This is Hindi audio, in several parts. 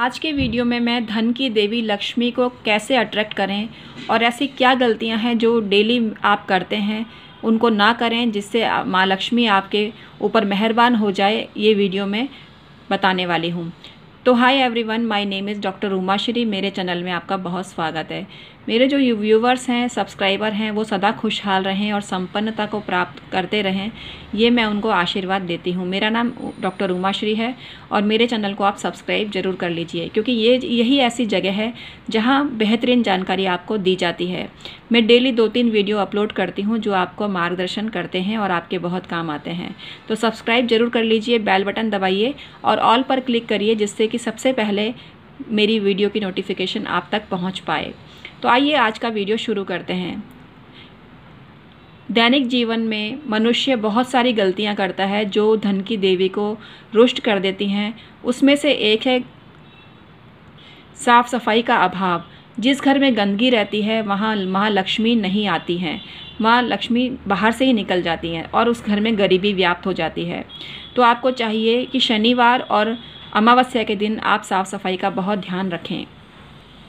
आज के वीडियो में मैं धन की देवी लक्ष्मी को कैसे अट्रैक्ट करें और ऐसी क्या गलतियाँ हैं जो डेली आप करते हैं, उनको ना करें जिससे माँ लक्ष्मी आपके ऊपर मेहरबान हो जाए, ये वीडियो में बताने वाली हूँ। तो hi everyone my name is doctor Umashree मेरे चैनल में आपका बहुत स्वागत है। मेरे जो व्यूवर्स हैं सब्सक्राइबर हैं, वो सदा खुशहाल रहें और संपन्नता को प्राप्त करते रहें, ये मैं उनको आशीर्वाद देती हूँ। मेरा नाम डॉक्टर उमाश्री है और मेरे चैनल को आप सब्सक्राइब ज़रूर कर लीजिए, क्योंकि ये यही ऐसी जगह है जहाँ बेहतरीन जानकारी आपको दी जाती है। मैं डेली दो तीन वीडियो अपलोड करती हूँ जो आपको मार्गदर्शन करते हैं और आपके बहुत काम आते हैं। तो सब्सक्राइब ज़रूर कर लीजिए बेल बटन दबाइए और ऑल पर क्लिक करिए, जिससे कि सबसे पहले मेरी वीडियो की नोटिफिकेशन आप तक पहुँच पाए। तो आइए आज का वीडियो शुरू करते हैं। दैनिक जीवन में मनुष्य बहुत सारी गलतियाँ करता है जो धन की देवी को रुष्ट कर देती हैं। उसमें से एक है साफ़ सफ़ाई का अभाव। जिस घर में गंदगी रहती है, वहाँ माँ लक्ष्मी नहीं आती हैं। माँ लक्ष्मी बाहर से ही निकल जाती हैं और उस घर में गरीबी व्याप्त हो जाती है। तो आपको चाहिए कि शनिवार और अमावस्या के दिन आप साफ़ सफ़ाई का बहुत ध्यान रखें।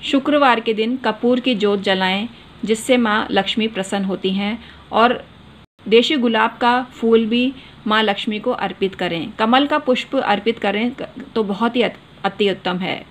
शुक्रवार के दिन कपूर की जोत जलाएँ, जिससे माँ लक्ष्मी प्रसन्न होती हैं और देशी गुलाब का फूल भी माँ लक्ष्मी को अर्पित करें। कमल का पुष्प अर्पित करें तो बहुत ही अति उत्तम है।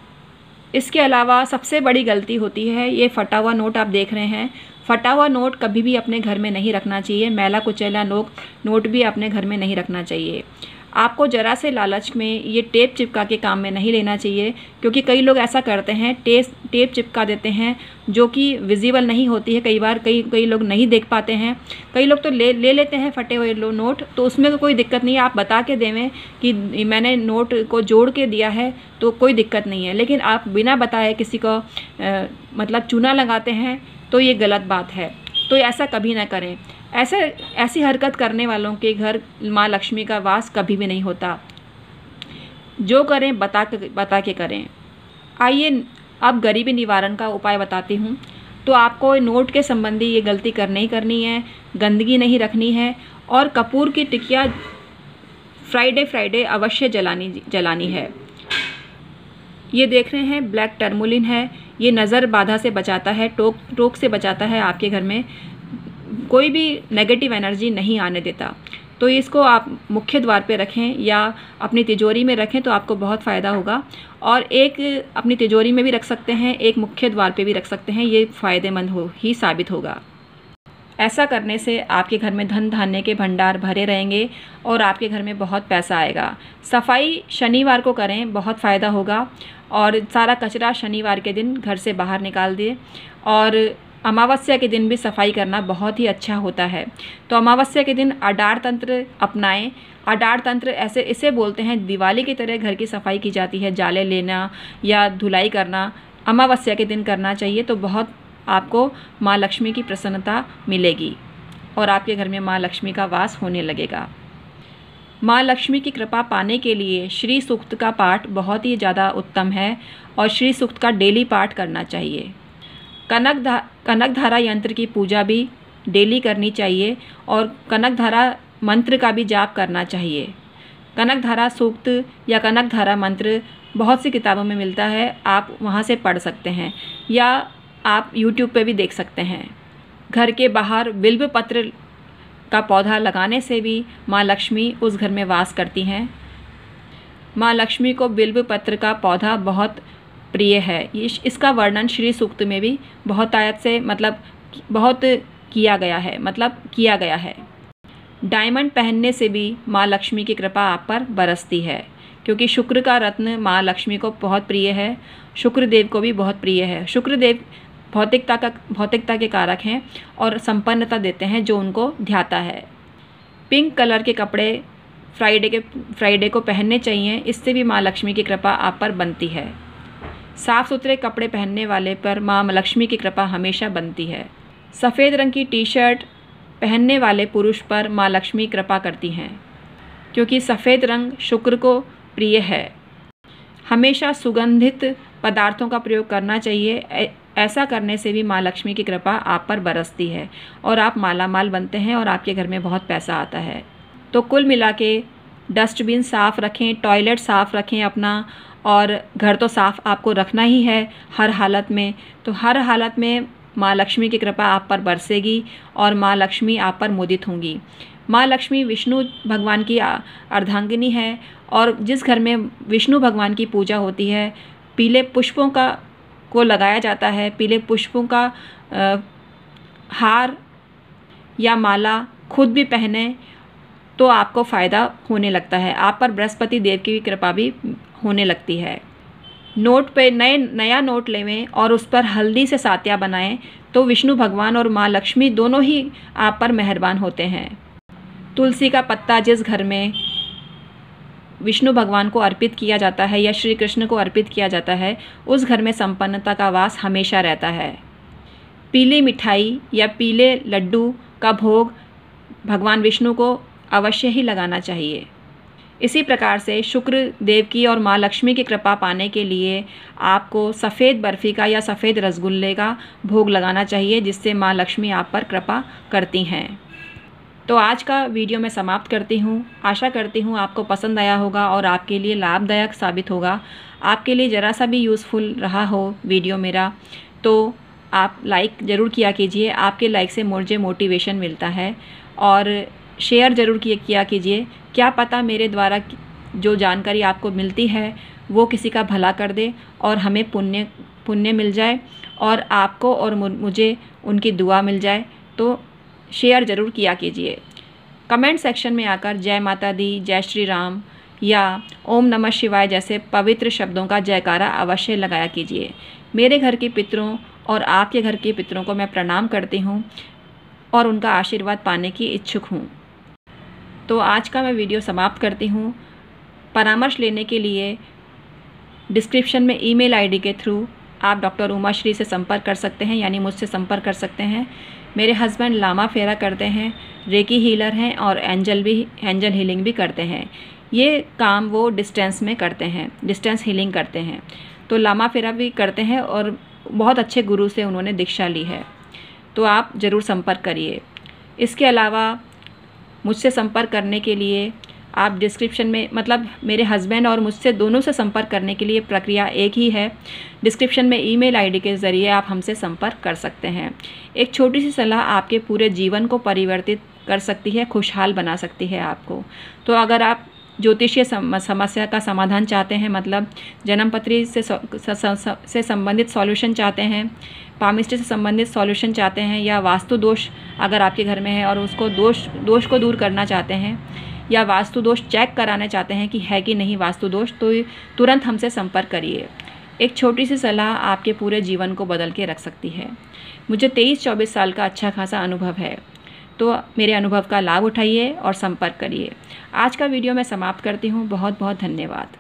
इसके अलावा सबसे बड़ी गलती होती है, ये फटा हुआ नोट आप देख रहे हैं। फटा हुआ नोट कभी भी अपने घर में नहीं रखना चाहिए। मैला कुचैला नोट नोट भी अपने घर में नहीं रखना चाहिए। आपको ज़रा से लालच में ये टेप चिपका के काम में नहीं लेना चाहिए क्योंकि कई लोग ऐसा करते हैं टेप टेप चिपका देते हैं जो कि विजिबल नहीं होती है कई बार कई कई लोग नहीं देख पाते हैं। कई लोग तो ले ले लेते हैं फटे हुए लो नोट तो उसमें कोई दिक्कत नहीं है आप बता के देवें कि मैंने नोट को जोड़ के दिया है तो कोई दिक्कत नहीं है। लेकिन आप बिना बताए किसी को आ, मतलब चूना लगाते हैं तो ये गलत बात है। तो ऐसा कभी ना करें। ऐसे, ऐसी हरकत करने वालों के घर माँ लक्ष्मी का वास कभी भी नहीं होता। जो करें, बता के बता के करें। आइए, अब गरीबी निवारण का उपाय बताती हूँ। तो आपको नोट के संबंधी ये गलती करनी ही करनी है, गंदगी नहीं रखनी है, और कपूर की टिकिया फ्राइडे फ्राइडे अवश्य जलानी जलानी है। ये देख रहे हैं, ब्लैक टर्मोलिन है। ये नज़र बाधा से बचाता है, टोक टोक से बचाता है आपके घर में। कोई भी नेगेटिव एनर्जी नहीं आने देता। तो इसको आप मुख्य द्वार पे रखें या अपनी तिजोरी में रखें तो आपको बहुत फ़ायदा होगा। और एक अपनी तिजोरी में भी रख सकते हैं, एक मुख्य द्वार पे भी रख सकते हैं, ये फ़ायदेमंद हो, ही साबित होगा। ऐसा करने से आपके घर में धन धान्य के भंडार भरे रहेंगे और आपके घर में बहुत पैसा आएगा। सफ़ाई शनिवार को करें, बहुत फ़ायदा होगा। और सारा कचरा शनिवार के दिन घर से बाहर निकाल दिए। और अमावस्या के दिन भी सफ़ाई करना बहुत ही अच्छा होता है। तो अमावस्या के दिन अडार तंत्र अपनाएँ। अडार तंत्र ऐसे, इसे बोलते हैं, दिवाली की तरह घर की सफ़ाई की जाती है। जाले लेना या धुलाई करना, अमावस्या के दिन करना चाहिए तो बहुत आपको माँ लक्ष्मी की प्रसन्नता मिलेगी और आपके घर में माँ लक्ष्मी का वास होने लगेगा। माँ लक्ष्मी की कृपा पाने के लिए श्री सूक्त का पाठ बहुत ही ज़्यादा उत्तम है और श्री सूक्त का डेली पाठ करना चाहिए। कनक कनक धारा यंत्र की पूजा भी डेली करनी चाहिए और कनक धारा मंत्र का भी जाप करना चाहिए। कनक धारा सूक्त या कनक धारा मंत्र बहुत सी किताबों में मिलता है, आप वहाँ से पढ़ सकते हैं या आप यूट्यूब पे भी देख सकते हैं। घर के बाहर बिल्व पत्र का पौधा लगाने से भी माँ लक्ष्मी उस घर में वास करती हैं। माँ लक्ष्मी को बिल्व पत्र का पौधा बहुत प्रिय है। ये इसका वर्णन श्री सूक्त में भी बहुत आयत से मतलब बहुत किया गया है मतलब किया गया है। डायमंड पहनने से भी माँ लक्ष्मी की कृपा आप पर बरसती है, क्योंकि शुक्र का रत्न माँ लक्ष्मी को बहुत प्रिय है, शुक्रदेव को भी बहुत प्रिय है। शुक्रदेव भौतिकता का, भौतिकता के कारक हैं और संपन्नता देते हैं जो उनको ध्याता है। पिंक कलर के कपड़े फ्राइडे के, फ्राइडे को पहनने चाहिए, इससे भी माँ लक्ष्मी की कृपा आप पर बनती है। साफ़ सुथरे कपड़े पहनने वाले पर माँ लक्ष्मी की कृपा हमेशा बनती है। सफ़ेद रंग की टी शर्ट पहनने वाले पुरुष पर माँ लक्ष्मी कृपा करती हैं, क्योंकि सफ़ेद रंग शुक्र को प्रिय है। हमेशा सुगंधित पदार्थों का प्रयोग करना चाहिए। ऐसा करने से भी माँ लक्ष्मी की कृपा आप पर बरसती है और आप माला माल बनते हैं और आपके घर में बहुत पैसा आता है। तो कुल मिला के डस्टबिन साफ़ रखें, टॉयलेट साफ़ रखें, अपना और घर तो साफ़ आपको रखना ही है हर हालत में। तो हर हालत में माँ लक्ष्मी की कृपा आप पर बरसेगी और माँ लक्ष्मी आप पर मुदित होंगी। माँ लक्ष्मी विष्णु भगवान की अर्धांगिनी है और जिस घर में विष्णु भगवान की पूजा होती है पीले पुष्पों का को लगाया जाता है। पीले पुष्पों का आ, हार या माला खुद भी पहने तो आपको फ़ायदा होने लगता है। आप पर बृहस्पति देव की कृपा भी होने लगती है। नोट पे नए, नया नोट लेवें और उस पर हल्दी से सात्या बनाएँ तो विष्णु भगवान और माँ लक्ष्मी दोनों ही आप पर मेहरबान होते हैं। तुलसी का पत्ता जिस घर में विष्णु भगवान को अर्पित किया जाता है या श्री कृष्ण को अर्पित किया जाता है, उस घर में संपन्नता का वास हमेशा रहता है। पीली मिठाई या पीले लड्डू का भोग भगवान विष्णु को अवश्य ही लगाना चाहिए। इसी प्रकार से शुक्र देव की और माँ लक्ष्मी की कृपा पाने के लिए आपको सफ़ेद बर्फ़ी का या सफ़ेद रसगुल्ले का भोग लगाना चाहिए, जिससे माँ लक्ष्मी आप पर कृपा करती हैं। तो आज का वीडियो मैं समाप्त करती हूँ। आशा करती हूँ आपको पसंद आया होगा और आपके लिए लाभदायक साबित होगा। आपके लिए ज़रा सा भी यूज़फुल रहा हो वीडियो मेरा तो आप लाइक ज़रूर किया कीजिए। आपके लाइक से मुझे मोटिवेशन मिलता है और शेयर ज़रूर किया कीजिए। क्या पता मेरे द्वारा जो जानकारी आपको मिलती है, वो किसी का भला कर दे और हमें पुण्य पुण्य मिल जाए और आपको और मुझे उनकी दुआ मिल जाए तो शेयर ज़रूर किया कीजिए। कमेंट सेक्शन में आकर जय माता दी, जय श्री राम या ओम नमः शिवाय जैसे पवित्र शब्दों का जयकारा अवश्य लगाया कीजिए। मेरे घर के पितरों और आपके घर के पितरों को मैं प्रणाम करती हूँ और उनका आशीर्वाद पाने की इच्छुक हूँ। तो आज का मैं वीडियो समाप्त करती हूँ। परामर्श लेने के लिए डिस्क्रिप्शन में ईमेल आईडी के थ्रू आप डॉक्टर उमा श्री से संपर्क कर सकते हैं, यानी मुझसे संपर्क कर सकते हैं। मेरे हस्बैंड लामा फेरा करते हैं, रेकी हीलर हैं और एंजल भी, एंजल हीलिंग भी करते हैं। ये काम वो डिस्टेंस में करते हैं, डिस्टेंस हीलिंग करते हैं। तो लामा फेरा भी करते हैं और बहुत अच्छे गुरु से उन्होंने दीक्षा ली है। तो आप ज़रूर संपर्क करिए। इसके अलावा मुझसे संपर्क करने के लिए। आप डिस्क्रिप्शन में मतलब मेरे हस्बैंड और मुझसे दोनों से संपर्क करने के लिए प्रक्रिया एक ही है। डिस्क्रिप्शन में ईमेल आईडी के ज़रिए आप हमसे संपर्क कर सकते हैं। एक छोटी सी सलाह आपके पूरे जीवन को परिवर्तित कर सकती है, खुशहाल बना सकती है आपको। तो अगर आप ज्योतिषीय समस्या का समाधान चाहते हैं मतलब जन्मपत्री से से संबंधित सॉल्यूशन चाहते हैं पामिस्ट्री से संबंधित सॉल्यूशन चाहते हैं, या वास्तु दोष अगर आपके घर में है और उसको दोष दोष को दूर करना चाहते हैं, या वास्तु दोष चेक कराना चाहते हैं कि है कि नहीं वास्तु दोष तो तुरंत हमसे संपर्क करिए। एक छोटी सी सलाह आपके पूरे जीवन को बदल के रख सकती है। मुझे तेईस चौबीस साल का अच्छा खासा अनुभव है। तो मेरे अनुभव का लाभ उठाइए और संपर्क करिए। आज का वीडियो मैं समाप्त करती हूँ। बहुत बहुत धन्यवाद।